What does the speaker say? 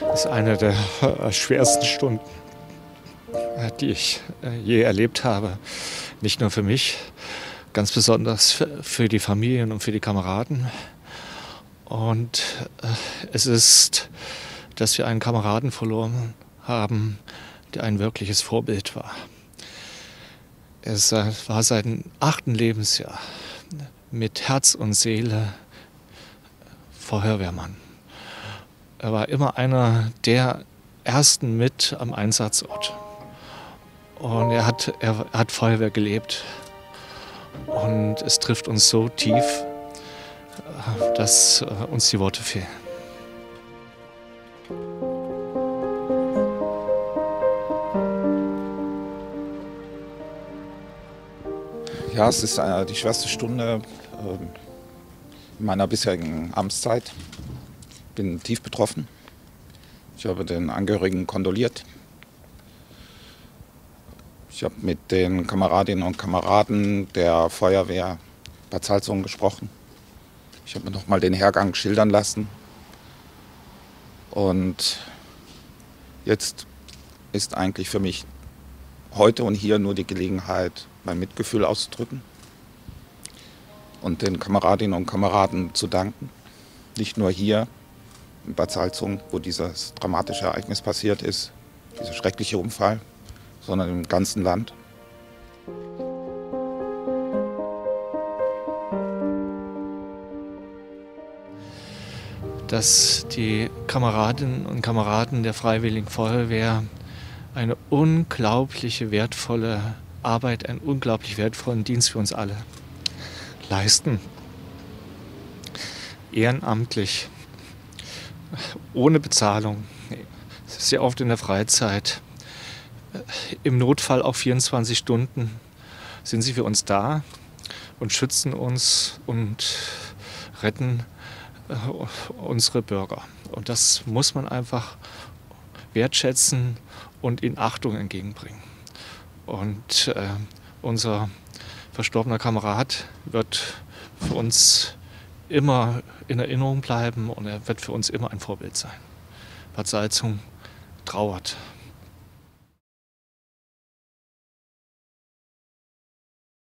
Das ist eine der äh, schwersten Stunden, äh, die ich äh, je erlebt habe. Nicht nur für mich, ganz besonders für die Familien und für die Kameraden. Und es ist, dass wir einen Kameraden verloren haben, der ein wirkliches Vorbild war. Er war sein achten Lebensjahr mit Herz und Seele Feuerwehrmann. Er war immer einer der ersten mit am Einsatzort. Und er hat, er hat Feuerwehr gelebt. Und es trifft uns so tief, dass äh, uns die Worte fehlen. Ja, es ist äh, die schwerste Stunde ähm, in meiner bisherigen Amtszeit. Bin tief betroffen. Ich habe den Angehörigen kondoliert. Ich habe mit den Kameradinnen und Kameraden der Feuerwehr Bad Salzungen gesprochen. Ich habe mir nochmal den Hergang schildern lassen. Und jetzt ist eigentlich für mich heute und hier nur die Gelegenheit, mein Mitgefühl auszudrücken und den Kameradinnen und Kameraden zu danken. Nicht nur hier in Bad Salzung, wo dieses dramatische Ereignis passiert ist, dieser schreckliche Unfall, sondern im ganzen Land. Dass die Kameradinnen und Kameraden der Freiwilligen Feuerwehr eine unglaubliche wertvolle Arbeit, einen unglaublich wertvollen Dienst für uns alle leisten. Ehrenamtlich, ohne Bezahlung, sehr oft in der Freizeit, im Notfall auch 24 Stunden sind sie für uns da und schützen uns und retten äh, unsere Bürger. Und das muss man einfach wertschätzen und in Achtung entgegenbringen. Und äh, unser verstorbener Kamerad wird für uns immer in Erinnerung bleiben und er wird für uns immer ein Vorbild sein. Bad Salzung trauert.